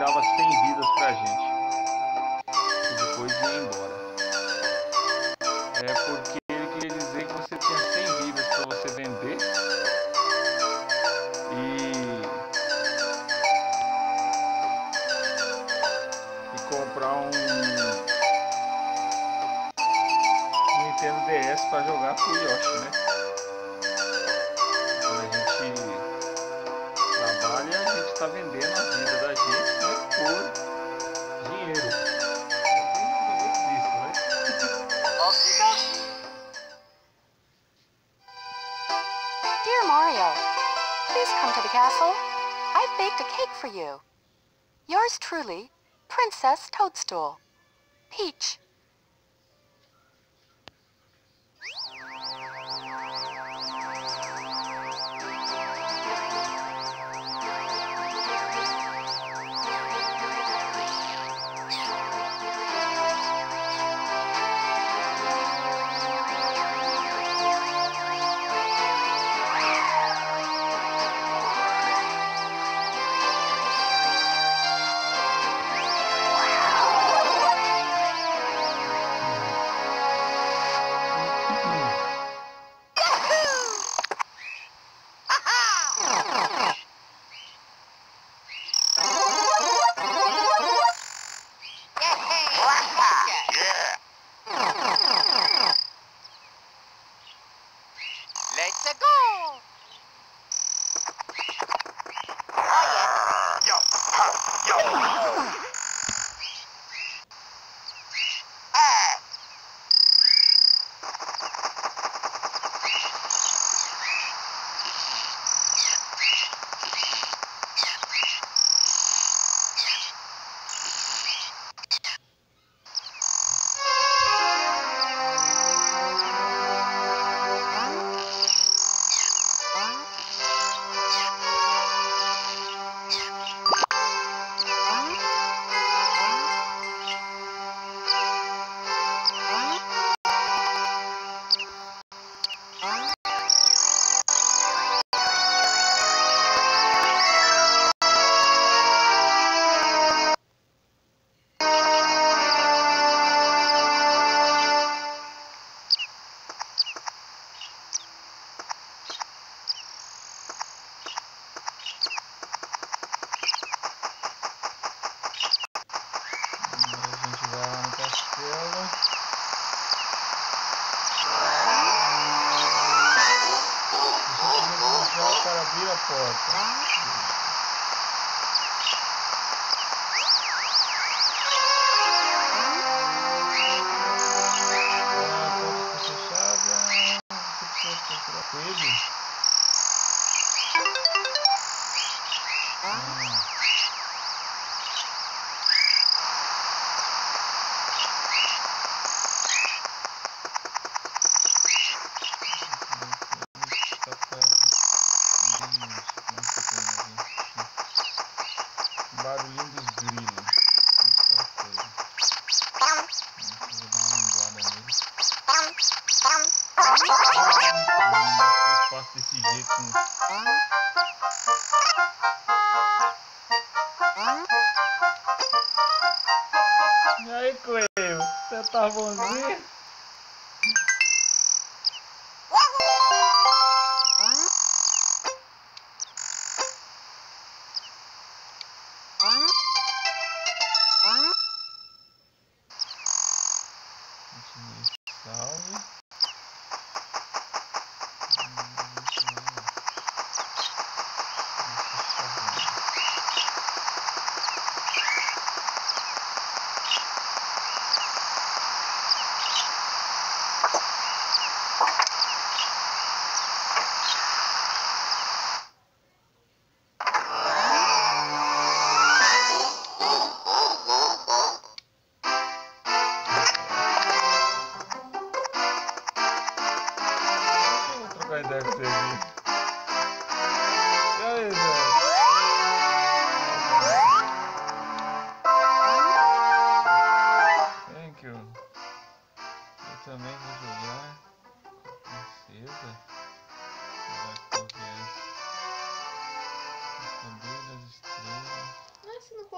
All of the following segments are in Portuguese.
dava 100 vidas store.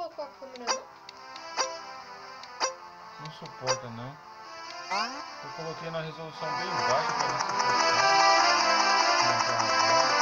colocar a câmera não? Não suporta, não. Eu coloquei na resolução bem baixa para não se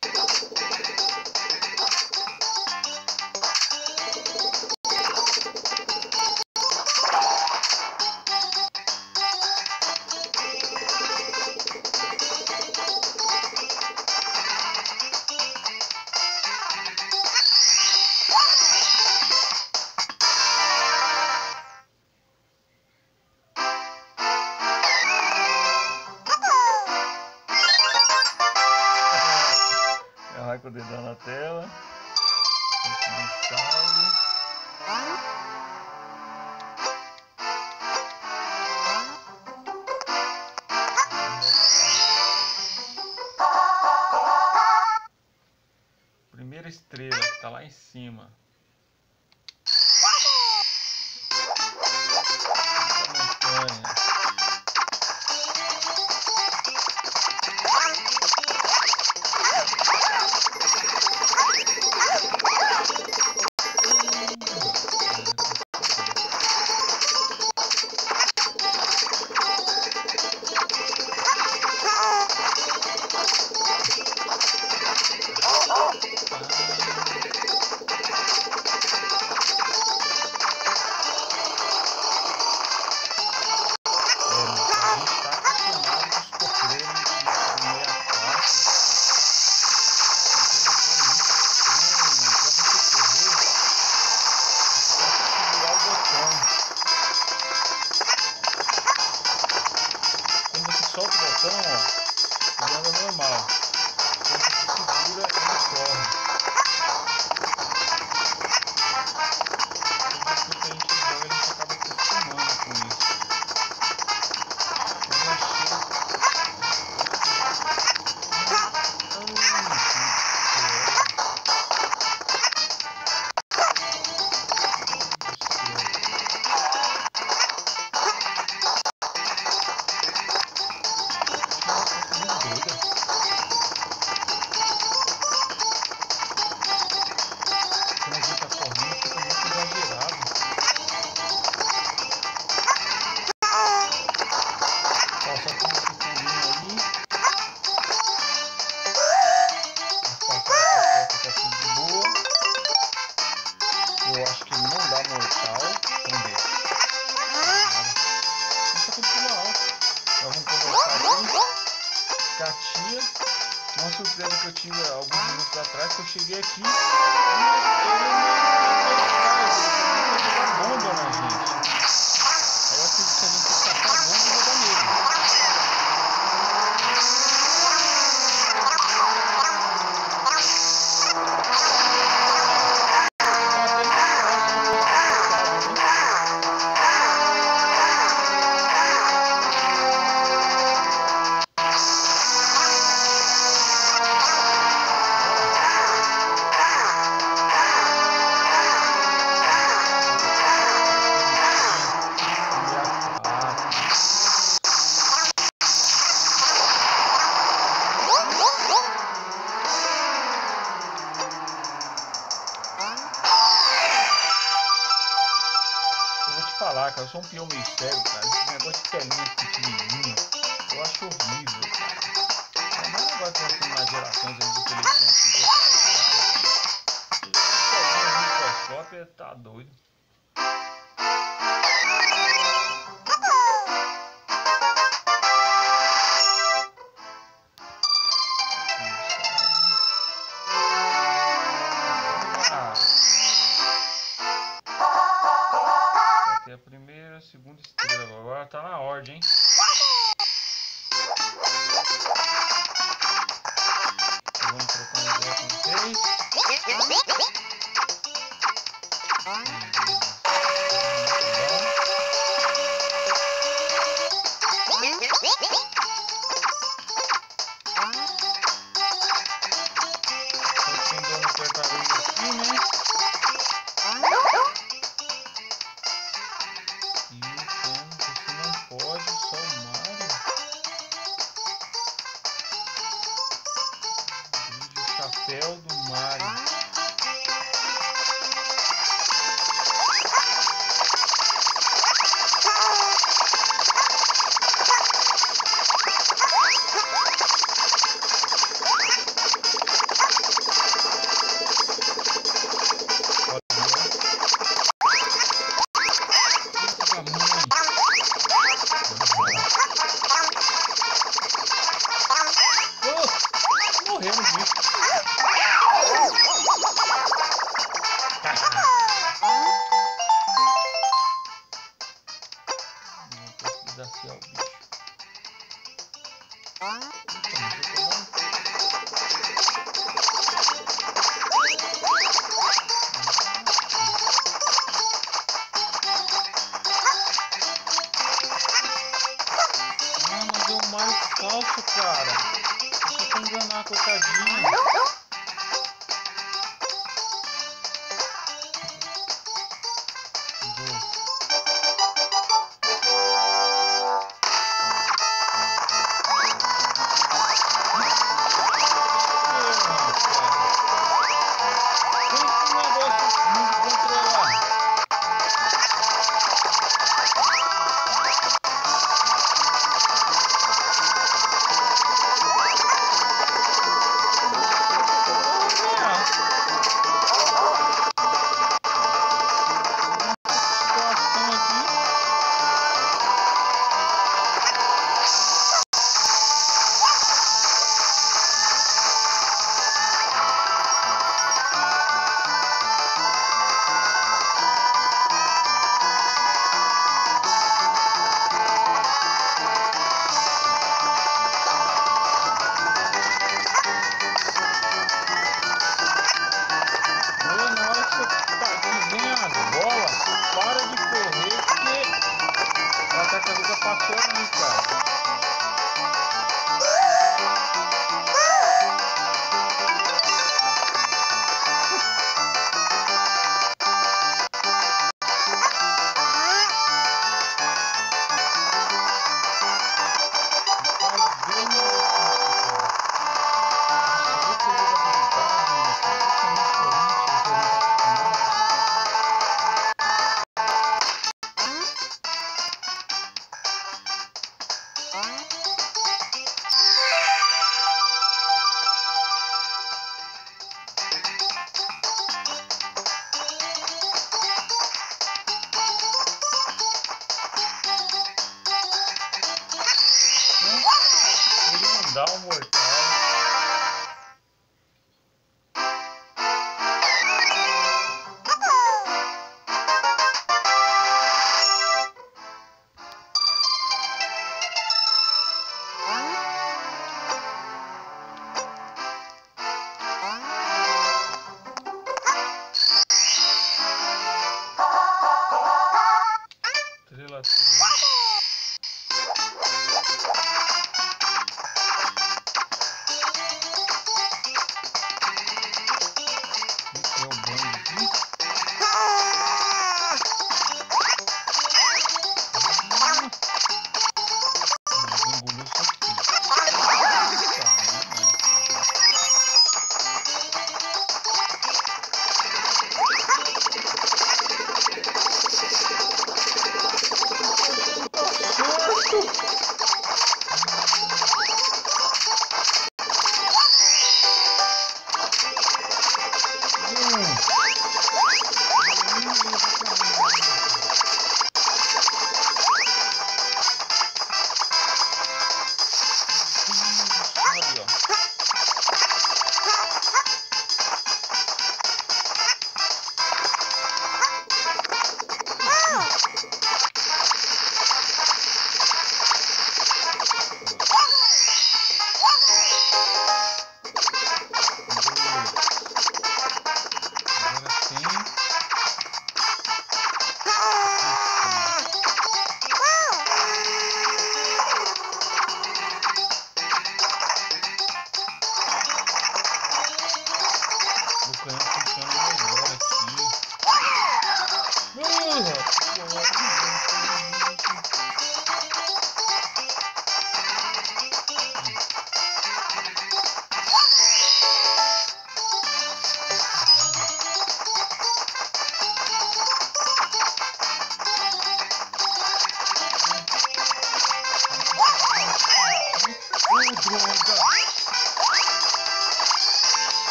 falar, cara. Eu sou um peão meio cego, cara. Esse negócio de telinha pequenininha, eu acho horrível, cara. É mais negócio de assim, nas gerações de televisão assim, que eu telinha microscópio, tá doido. ですよ。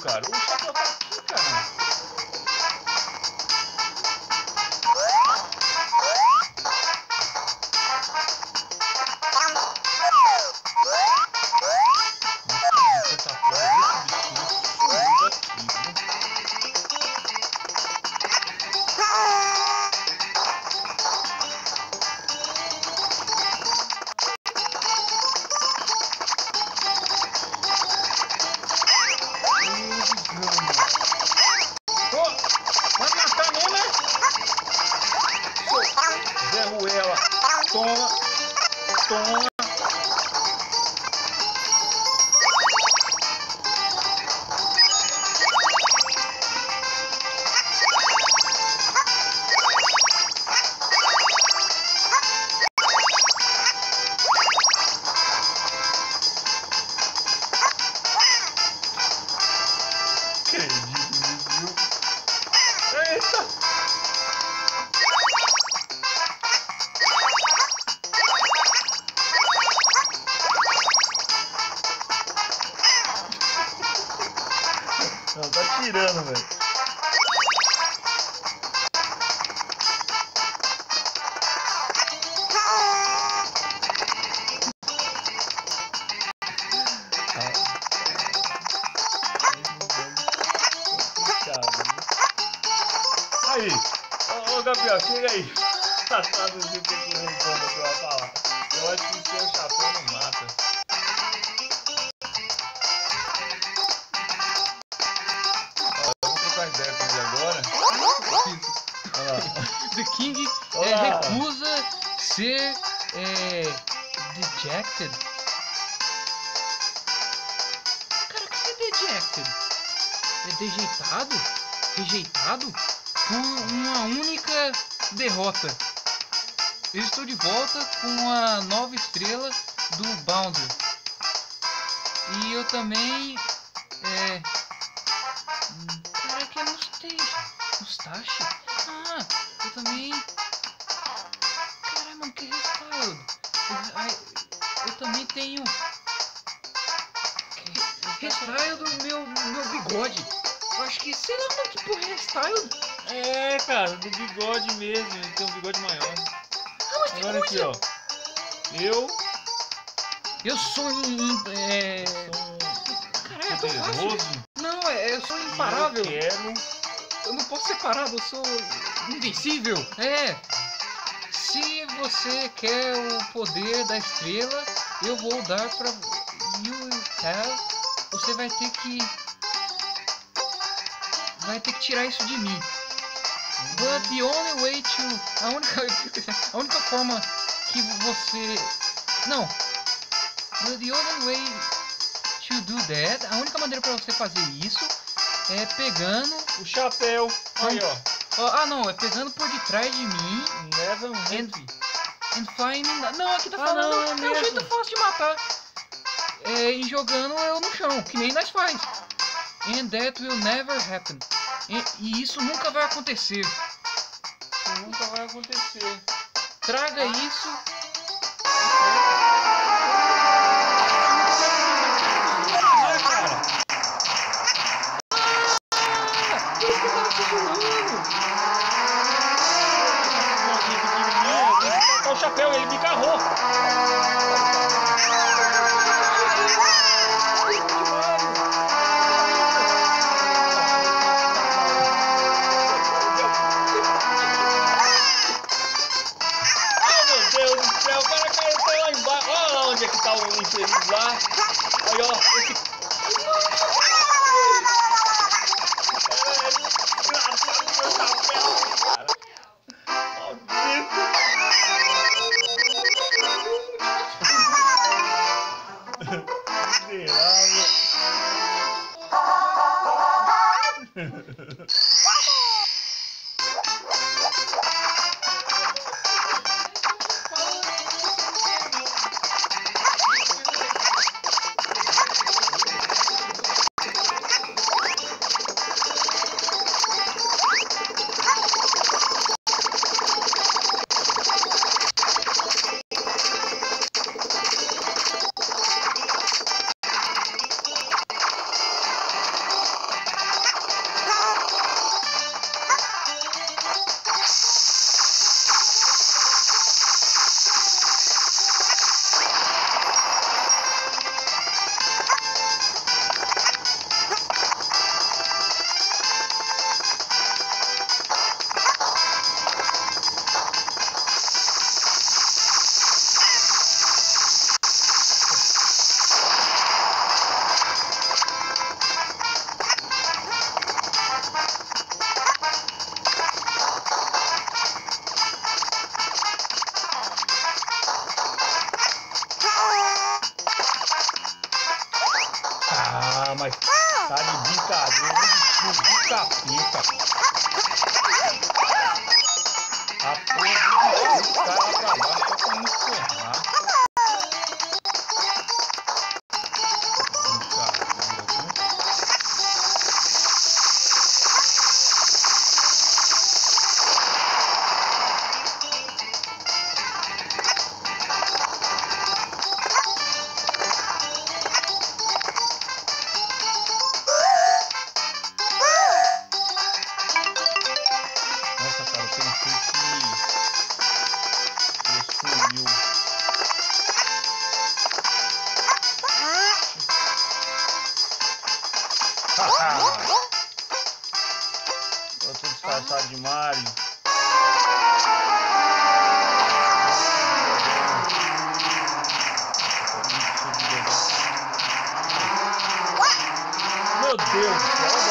cara. Uf. Chega aí. Tá traduzindo o que que eu vou falar. Eu acho que seu é chapéu não mata. Vamos trocar ideia ele agora. The King é, recusa ser é, dejected. Cara, o que é dejected? É dejeitado? Rejeitado? com uma única derrota. Eu estou de volta com a nova estrela do Bounder E eu também bigode mesmo. Ele tem um bigode maior. Agora aqui, ó. Eu Eu sou in, é... Caralho, tão fácil. poderoso. Não, é, eu sou imparável. Eu quero. Eu não posso ser parado, eu sou invencível. É. Se você quer o poder da estrela, eu vou dar pra you have. Você vai ter que vai ter que tirar isso de mim. But the only way to a única a única forma que você não. But the only way to do that, a única maneira para você fazer isso é pegando O chapéu. Aí, ó. Ah, não, é pegando por detrás de mim Never and, and finding. Não, aqui tá Ah, falando. não, é é, um jeito fácil de matar. É, e jogando eu no chão, que nem nós faz. And that will never happen. E, e isso nunca vai acontecer. Nunca vai acontecer. Traga isso. Meu Deus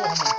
forma.